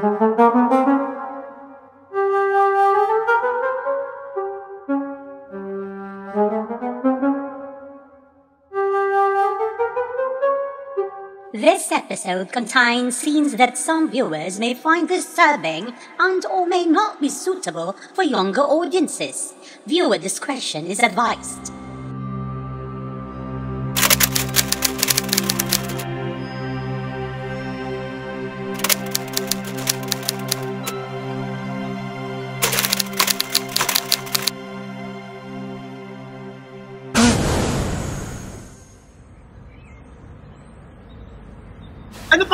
This episode contains scenes that some viewers may find disturbing and or may not be suitable for younger audiences. Viewer discretion is advised.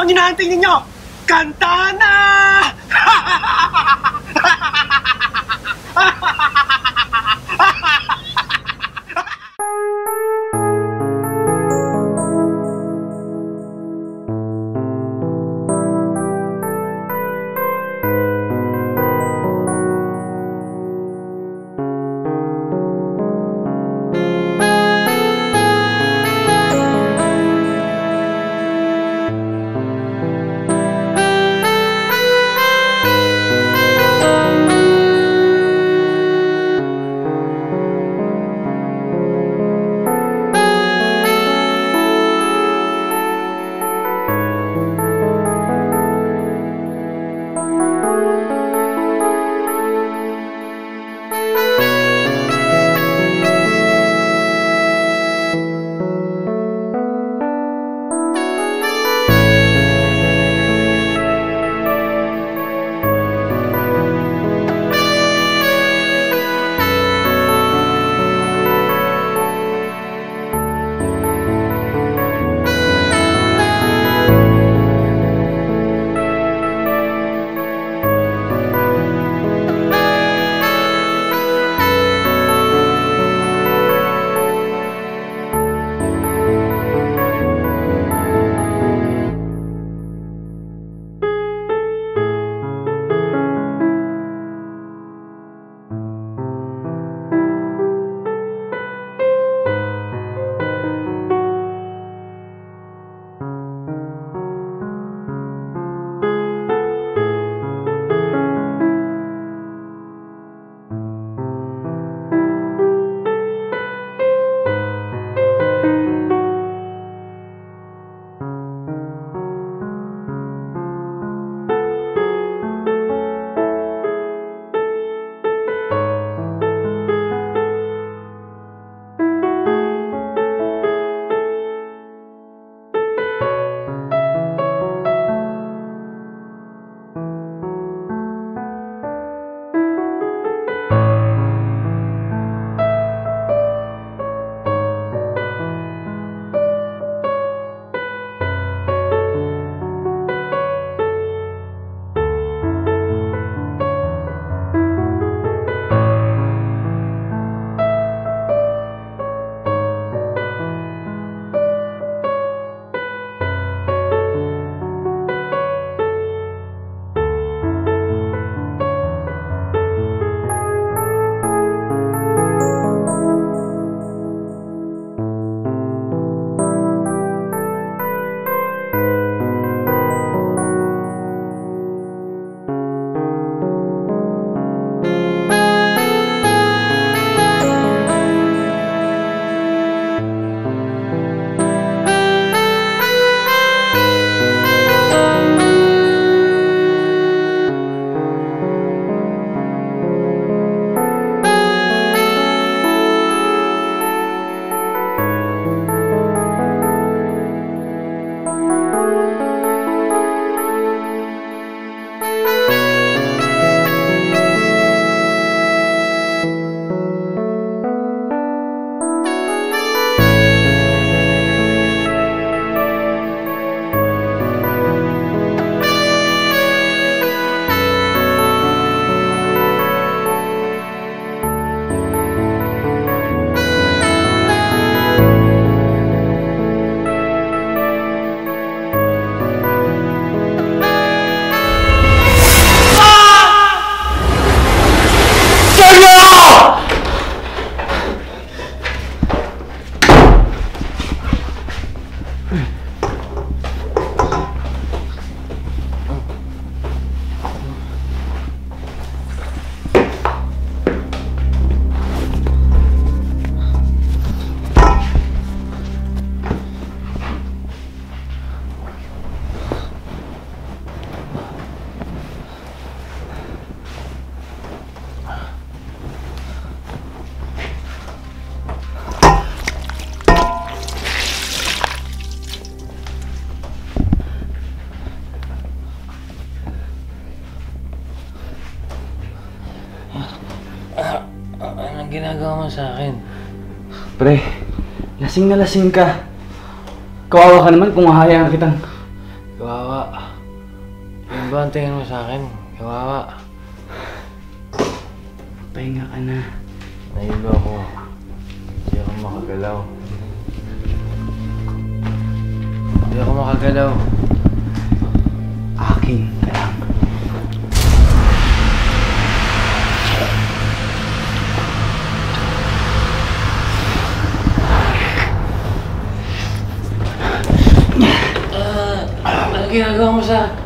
Pang hinahantay ninyo? Kanta na! Pre, lasing na lasing ka. Kawawa ka naman kung hahayaan kitang... Kawawa. Yan ba ang tingin mo sa akin? Kawawa. Pahinga ka na. Nahilo ako. Hindi ako makagalaw. Hindi ako makagalaw. Akin ka lang. Ano ginagawa mo sa...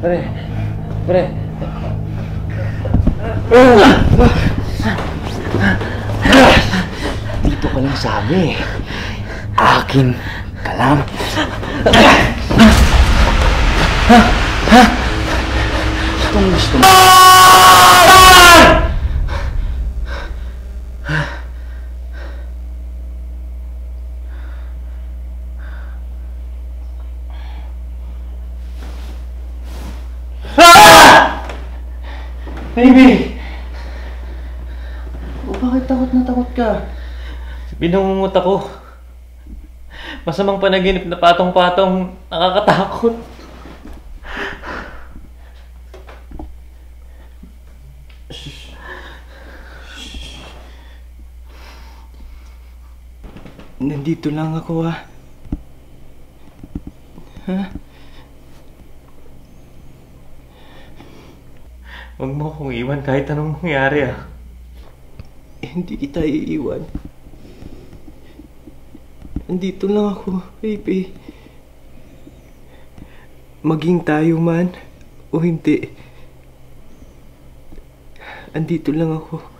Pre, pre, Dito ka lang sabi. Akin ka lang. Itong gusto mo. Baby! O bakit takot na takot ka? Binungungot ako. Masamang panaginip na patong-patong nakakatakot. Nandito lang ako ah. Huwag mo akong iwan kahit anong mangyari ah. Hindi kita iiwan. Andito lang ako, baby. Maging tayo man o hindi. Andito lang ako.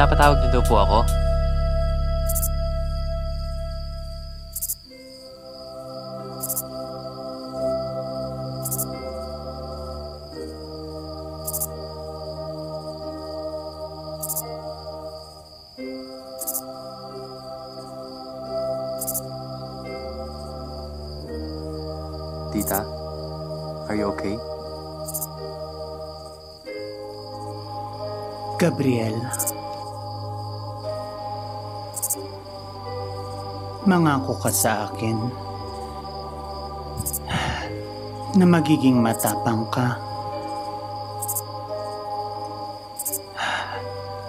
Pinapatawag niyo daw po ako? Ka sa akin na magiging matapang ka.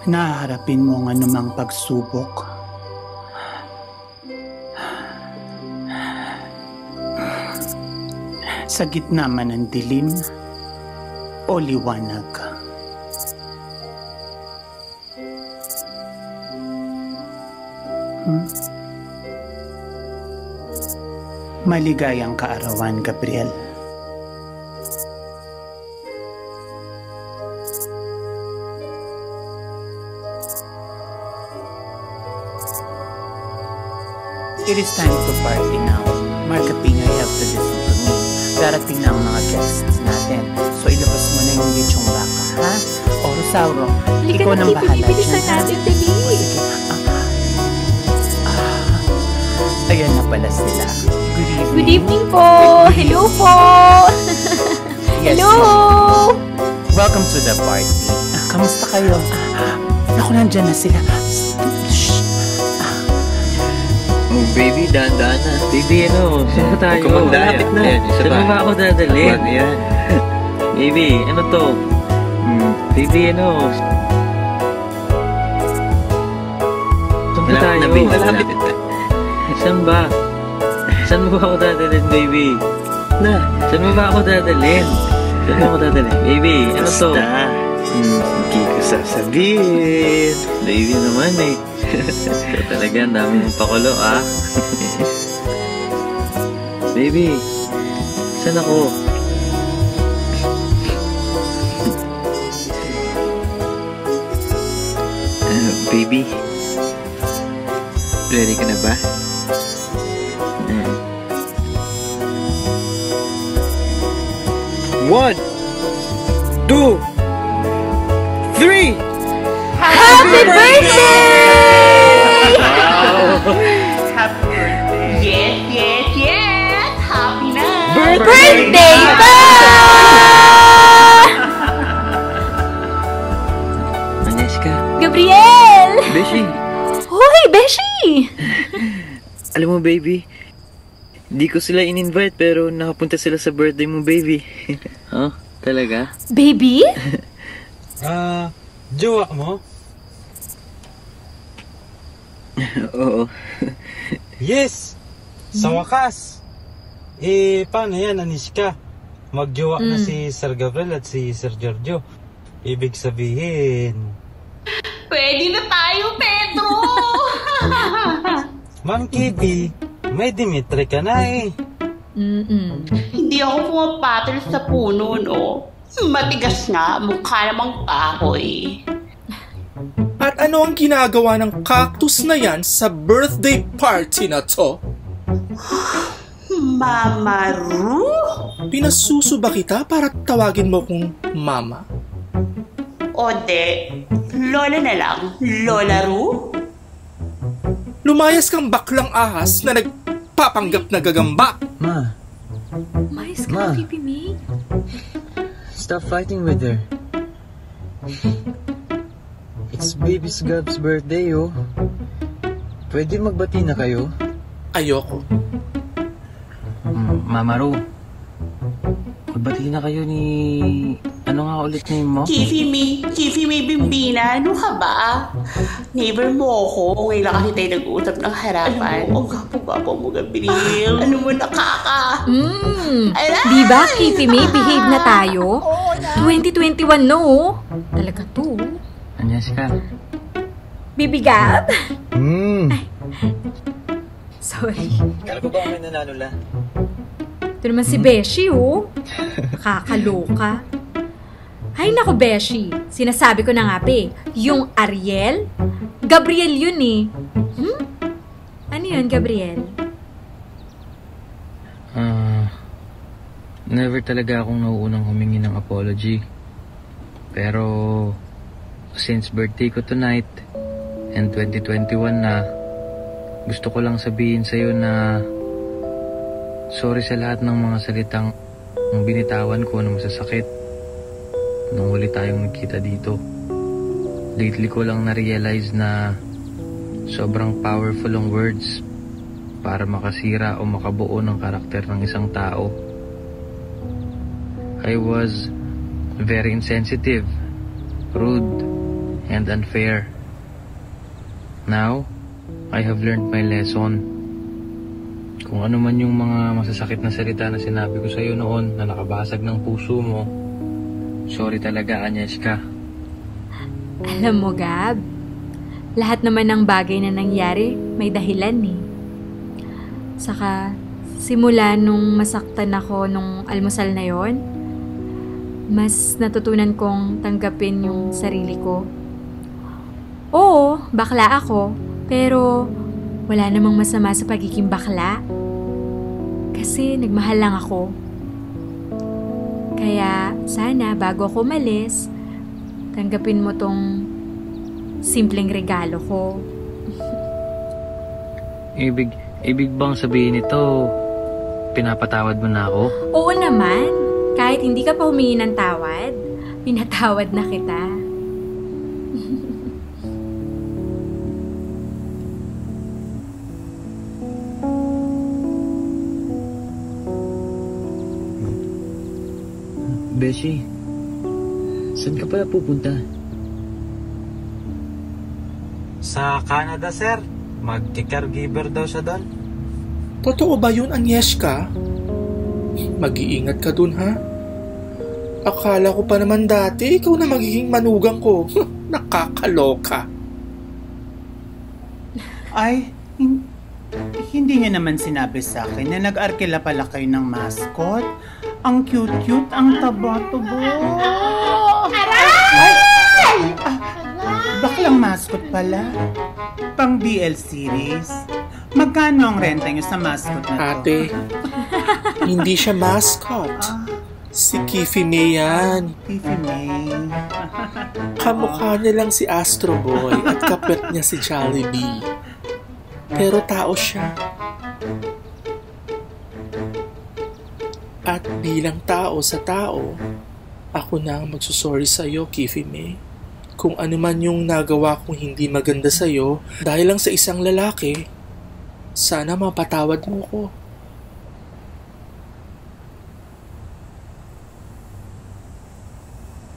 Naharapin mo ang anumang pagsubok. Sa gitna man ng dilim o liwanag. Maligayang kaarawan, Gabriel. It is time to party now. Marka Pina, you have to listen to me. Darating na ang mga guests natin. So ilabas mo na yung lechong baka, ha? O Rosauro, ikaw nang bahala Bilisan dyan, ha? natin, dali. Sige. Pala sila. Good evening. Good evening po! Hello po! Yes. Hello! Welcome to the party. Ah, kamusta kayo? Ah, Naku, nandyan na sila. Shh. Oh, baby, dahan-dahan na. Baby, ano? Saan ba tayo? Malapit na. Ayan, isa Saan pa. ba ako dadalhin? Wag yan. Baby, ano to? Hmm. Baby, ano? Saan ba Malapit tayo? na, baby. Malapit na. Saan ba? Saan mo ba ako dadalhin, baby? Na. Saan mo ba ako dadalhin? Saan mo ako dadalhin? Baby, ano to? Basta. Hmm, hindi ko sasabihin. Baby naman eh. Ikaw talaga, ang dami mong pakulo ah. Baby, saan ako? Ah, baby. Ready ka na ba? One, two, three! Happy birthday! Yes, yes, yes! Happy na! Birthday pa! Agnieszka, Gabriel! Beshi, Hoy, Beshi! alam mo baby, di ko sila in-invite pero nakapunta sila sa birthday mo baby. Huh? Talaga? Baby? Ah, jowa mo? Oo. Yes! Sa wakas! Eh, paano yan, Aniska? Magjowa na Mm. si Sir Gabriel at si Sir Giorgio. Ibig sabihin, Pwede na tayo, Pedro! Ma'am Kitty, may Dimitri ka na eh. Mm-mm. Hindi ako pumapatol sa puno, no? Matigas nga, mukha namang kahoy. At ano ang ginagawa ng cactus na yan sa birthday party na to? Mama Ru? Pinasuso ba kita para tawagin mo kong mama? O de, Lola na lang. Lola Ru? Lumayas kang baklang ahas na nagpapanggap na gagamba. Ma, Mais Ma. ka, Pipi May. stop fighting with her. It's baby's Gab's birthday, oh. Pwede magbati na kayo? Ayoko. Mama Ro, magbati na kayo ni... Ano nga ulit name mo? Kifi Mi, Kifi Mi Bimbina, ano ka ba? Neighbor mo ako, ngayon lang kasi tayo nag-uusap ng harapan. Alam mo, ang gapo-gapo mo, Gabriel. ano mo, nakaka. Mm. Ala! Di ba, Pipi May, behave na tayo? 2021, no? Talaga to. Agnieszka. Bibigat? Hmm. Sorry. Kala ko ba may nananula? Ito naman si Beshi, oh. Nakakaloka. Ay nako, Beshi. Sinasabi ko na nga, pe. Yung Ariel? Gabriel yun eh. Hmm? Ano yun, Gabriel? Ah, never talaga akong nauunang humingi ng apology. Pero, since birthday ko tonight, and 2021 na, gusto ko lang sabihin sa'yo na sorry sa lahat ng mga salitang binitawan ko na masasakit nung huli tayong nagkita dito. Lately ko lang na-realize na sobrang powerful ang words para makasira o makabuo ng karakter ng isang tao. I was very insensitive, rude, and unfair. Now, I have learned my lesson. Kung ano man yung mga masasakit na salita na sinabi ko sa'yo noon na nakabasag ng puso mo, sorry talaga, Agnieszka. Alam mo, Gab, lahat naman ng bagay na nangyari may dahilan eh. Saka, simula nung masaktan ako nung almusal na yon, mas natutunan kong tanggapin yung sarili ko. Oo, bakla ako, pero wala namang masama sa pagiging bakla. Kasi nagmahal lang ako. Kaya sana bago ako malis, tanggapin mo tong simpleng regalo ko. Ibig, ibig bang sabihin ito, pinapatawad mo na ako? Oo naman, kahit hindi ka pa humingi ng tawad, pinatawad na kita. Beshi, saan ka pala pupunta? Sa Canada, sir. Magki-caregiver daw siya doon. Totoo ba yun, Agnieszka? Mag-iingat ka dun, ha? Akala ko pa naman dati, ikaw na magiging manugang ko. Nakakaloka. Ay, hin- hindi niya naman sinabi sa akin na nag-arkela pala kayo ng mascot. Ang cute-cute, ang taba-tubo. Aray! Ah, baklang mascot pala. Pang BL series. Magkano ang renta niyo sa mascot na to? Ate, hindi siya mascot. Si Kiffy May yan. Tiffy May. Kamukha niya lang si Astro Boy at kapit niya si Jollibee. Pero tao siya. At bilang tao sa tao, ako na ang magsusorry sa'yo, Kiffy May. Kung ano man yung nagawa kong hindi maganda sa'yo dahil lang sa isang lalaki, sana mapatawad mo ko.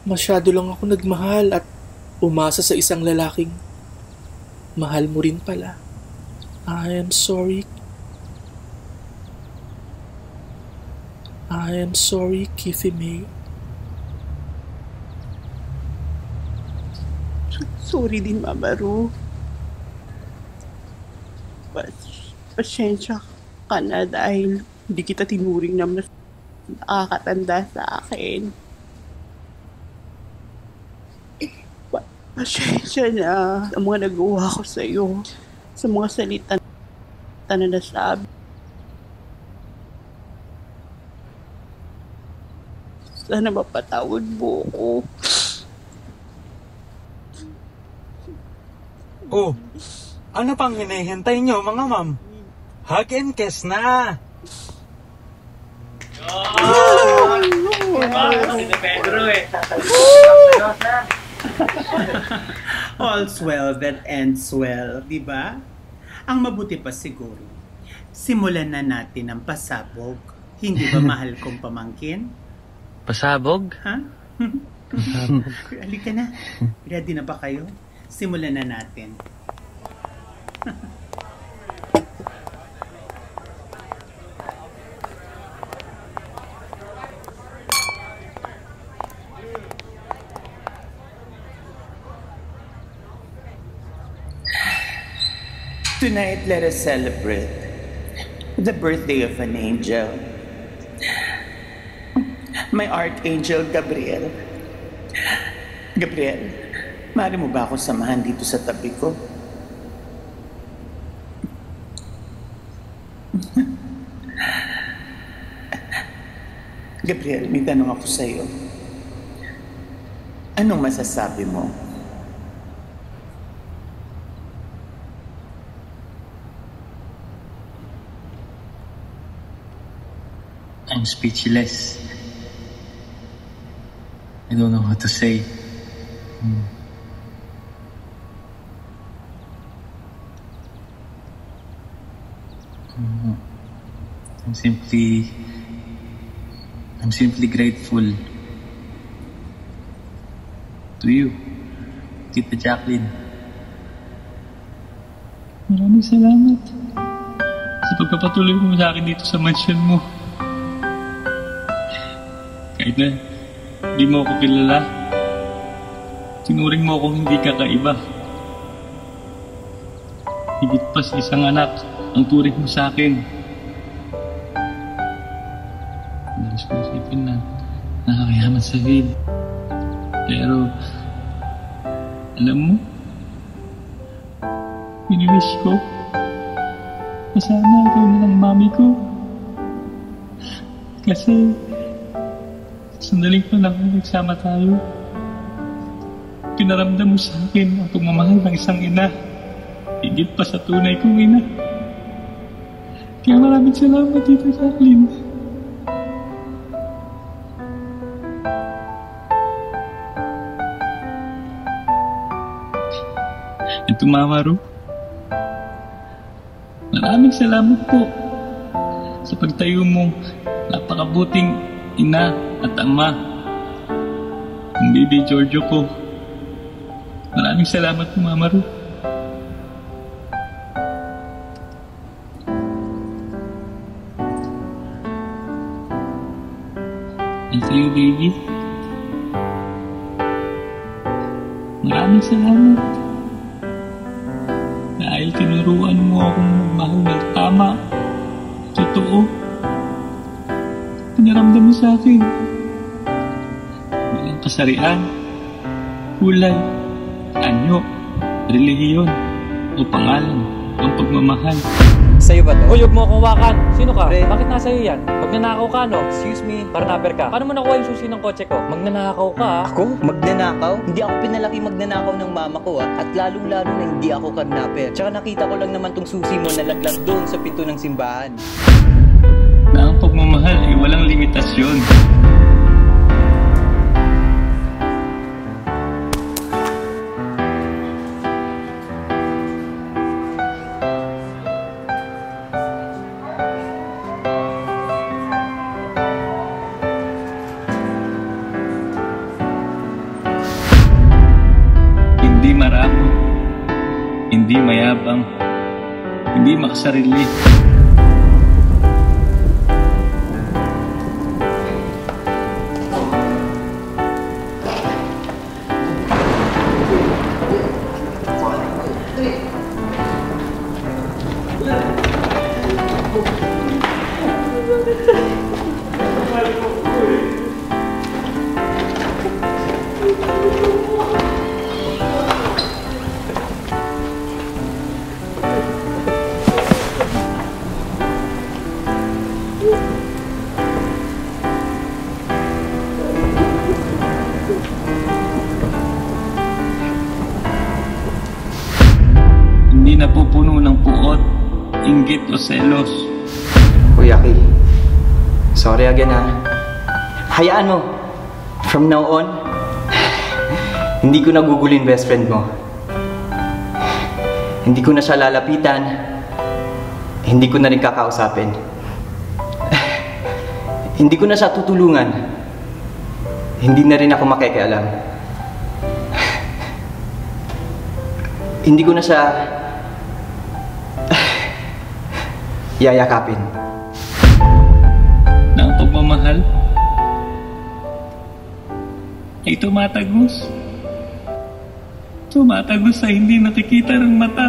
Masyado lang ako nagmahal at umasa sa isang lalaking mahal mo rin pala. I am sorry. I am sorry, Kiffy May. Sorry din, Mama Ru. Pas- pasensya ka na dahil hindi kita tinuring na mas nakakatanda sa akin. Pa- pasensya na sa mga nagawa ko sa iyo. Sa mga salita na nasabi. Sana mapatawad mo ako. Oh, ano pang hinihintay nyo mga ma'am? Hug and kiss na! All's well that ends well, di ba? Ang mabuti pa siguro, simulan na natin ang pasabog. Hindi ba mahal kong pamangkin? Pasabog? Ha? Halika na. Ready na ba kayo? Simulan na natin. Tonight, let us celebrate the birthday of an angel. My archangel Gabriel. Gabriel, maaari mo ba akong samahan dito sa tabi ko? Gabriel, may tanong ako sa iyo. Anong masasabi mo? I'm speechless. I don't know what to say. Hmm. Hmm. I'm simply I'm simply grateful to you, Tita Jacqueline. Maraming salamat sa pagpapatuloy mo sa akin dito sa mansion mo. Kahit na di mo ako kilala, tinuring mo akong hindi kakaiba. Higit pa sa isang anak ang turing mo sa akin. Nais ko isipin na nakakayaman sabihin. Pero, alam mo, biniwish ko ikaw na ng mami ko. Kasi, sandaling panahon nagsama tayo. Pinaramdam mo sa akin ang pagmamahal ng isang ina. Higit pa sa tunay kong ina. Kaya maraming salamat, Tita Jacqueline. Ito, Mama Ru. Maraming salamat po sa pagtayo mong napakabuting ina at ama ng baby Giorgio ko. Maraming salamat po, Mama Ru. And to you, baby. Maraming salamat. Dahil tinuruan mo akong magmahal ng tama, totoo. Pinaramdam mo sa akin. Kasarian, kulay, anyo, relihiyon, o pangalan, ang pagmamahal. Sa'yo ba to? Uy, huwag mo akong wakan. Sino ka? Bakit nasa iyo yan? Magnanakaw ka, no? Excuse me? Paranaper ka. Paano mo nakuha yung susi ng kotse ko? Magnanakaw ka, ah. Ako? Magnanakaw? Hindi ako pinalaki magnanakaw ng mama ko ah. At lalong-lalo na hindi ako kidnapper. Tsaka nakita ko lang naman tong susi mo nalaglag doon sa pinto ng simbahan. Na ang pagmamahal ay walang limitasyon. Hayaan mo. From now on, hindi ko nagugulin best friend mo. Hindi ko na siya lalapitan. Hindi ko na rin kakausapin. Hindi ko na siya tutulungan. Hindi na rin ako makikialam. Hindi ko na siya yayakapin. Ay tumatagos. Tumatagos sa hindi nakikita ng mata.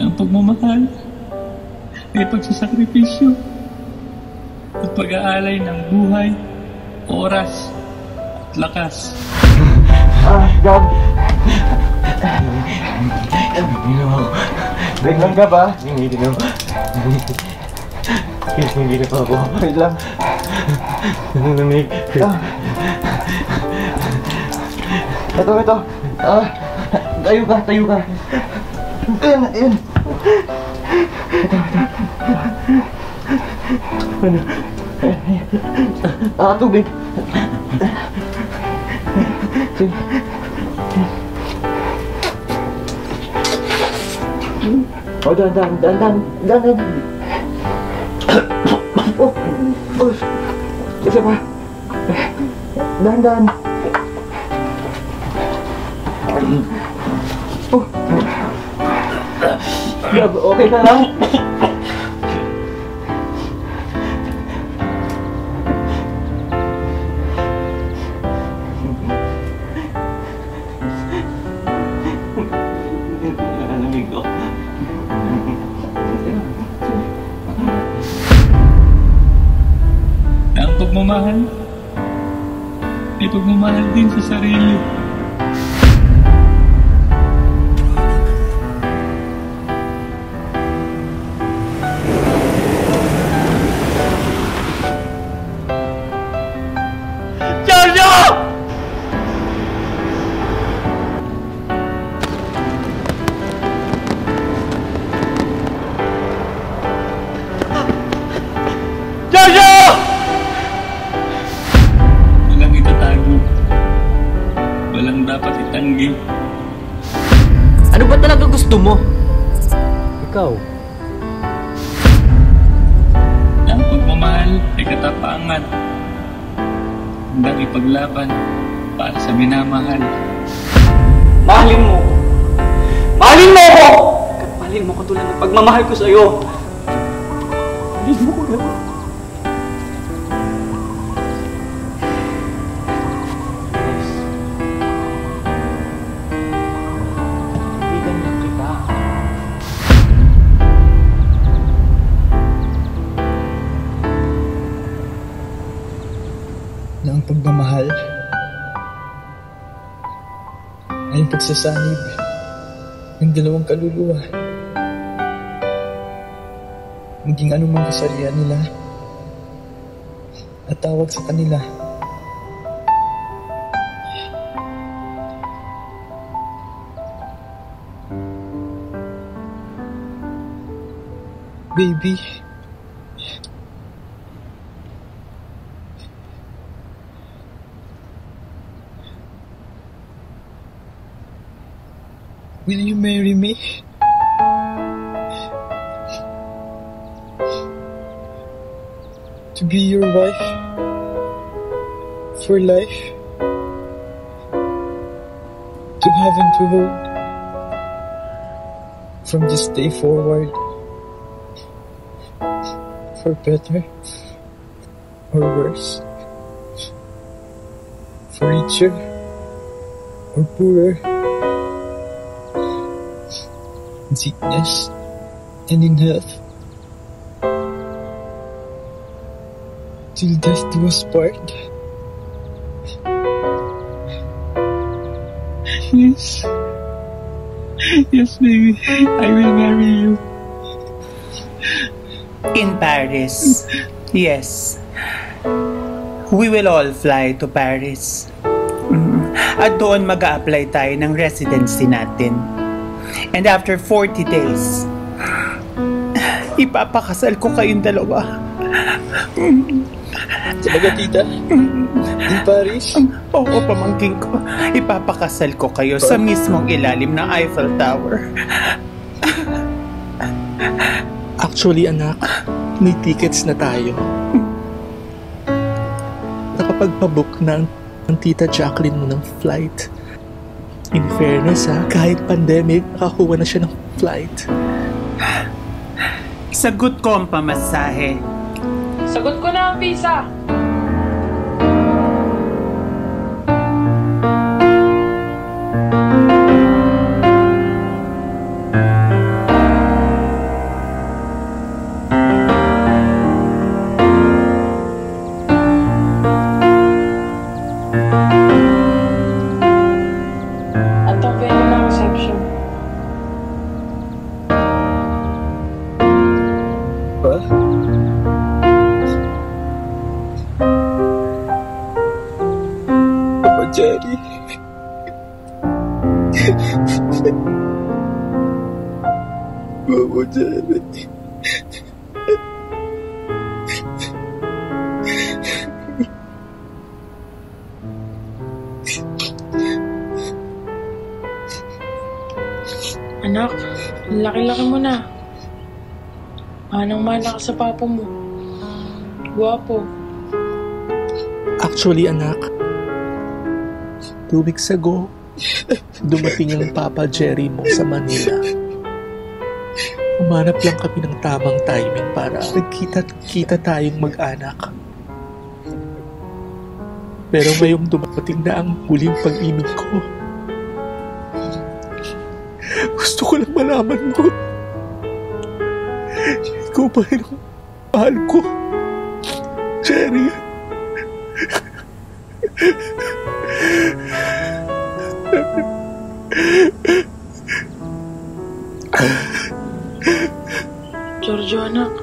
Ang pagmamahal ay pagsasakripisyo at pag-aalay ng buhay oras at lakas. Ah, Gab. Ininom ako. Wait lang, Gab, ah. Ininom. Ininom ako. Wait lang. Nanamig. Ah. Ito, ito. Ah, tayo ka, tayo ka. Ayan, ayan. Ito, ito. Ano? Ah, tubig. Sige. Oh, dan, dan, dan, dan, dan, dan. Oh, oh, isa pa. Dan. Oh. Okay ka lang? Mahalin mo ko tulad ng pagmamahal ko sa'yo. Mahalin mo ko naman. Na ang pagmamahal ay ang pagsasanib ng dalawang kaluluwa. Maging anumang kasarian nila at tawag sa kanila. Baby, will you marry me? Be your wife for life? To have and to hold from this day forward for better or worse, for richer or poorer, in sickness and in health, till death do us part. Yes. Yes, baby. I will marry you. In Paris. Yes. We will all fly to Paris. Mm. At doon mag apply tayo ng residency natin. And after 40 days, ipapakasal ko kayong dalawa. Talaga, tita? In Paris? Oo, pamangking ko. Ipapakasal ko kayo sa mismong ilalim ng Eiffel Tower. Actually, anak, may tickets na tayo. Nakapagpabook na ang, ang tita Jacqueline mo ng flight. In fairness ha, kahit pandemic, nakakuha na siya ng flight. Sagot ko ang pamasahe. Sagot ko na ang visa. Manang-mana ka sa papa mo. Guwapo. Actually, anak, two weeks ago, dumating ang Papa Jerry mo sa Manila. Umanap lang kami ng tamang timing para nagkita-kita tayong mag-anak. Pero ngayong dumating na ang huling pag-ibig ko, gusto ko lang malaman mo, ikaw pa rin ang mahal ko, Jerry. Giorgio, anak.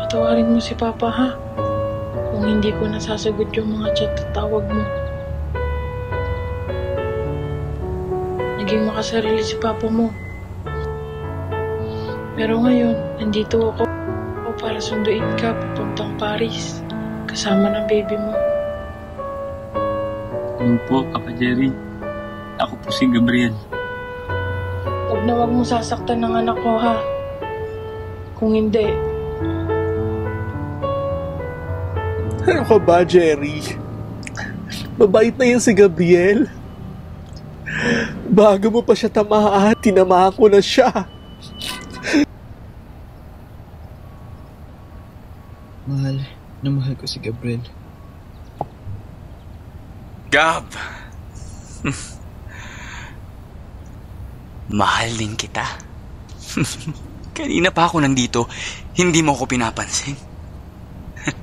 Patawarin mo si Papa, ha? Kung hindi ko nasasagot yung mga chat at tawag mo. Naging makasarili si Papa mo. Pero ngayon, nandito ako para sunduin ka papuntang Paris. Kasama ng baby mo. Ano po, Papa Jerry? Ako po si Gabriel. Huwag na huwag mo sasaktan ng anak ko, ha? Kung hindi, Ano ka ba, Jerry? Mabait na yan si Gabriel. Bago mo pa siya tamaan, tinamaan ko na siya. Mahal, na mahal ko si Gabriel. Gab! Mahal din kita. Kanina pa ako nandito, hindi mo ko pinapansin.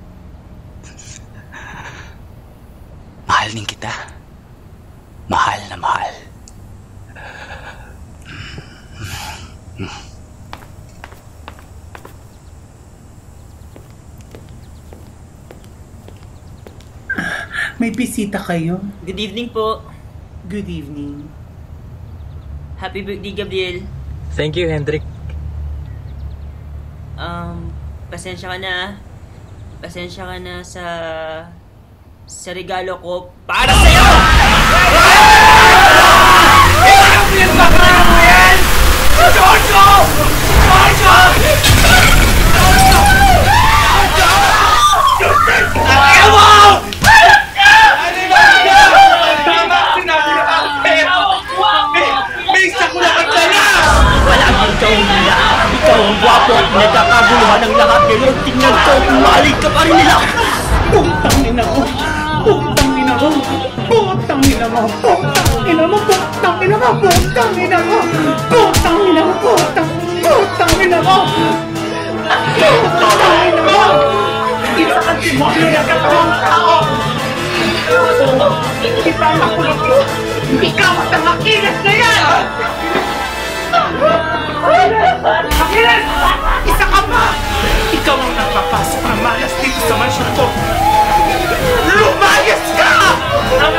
mahal din kita. Mahal na mahal. May bisita kayo. Good evening po. Good evening. Happy birthday, Gabriel. Thank you, Hendrik. Um, pasensya ka na. Pasensya ka na sa sa regalo ko para sa'yo! Giorgio! Giorgio! Kaya mo! Tama ikaw ang nila. Ikaw ang gwapo at nagkakaguluhan ng lahat. Ngayon, tingnan ko mahalin ka pa rin nila. Putang ina mo! Putang ina mo! Putang ina mo! Putang ina mo! Putang ina mo! Putang ina mo! Putang ina mo! Putang Putang ina mo! Putang ina mo! Isa ka demonyo na katawang tao! Kita ang makulog mo! Ikaw ang makinis na yan! Makinis! Isa ka pa! Ikaw ang nagpapasok ng malas dito sa mansyon ko! Lumayas ka! Ang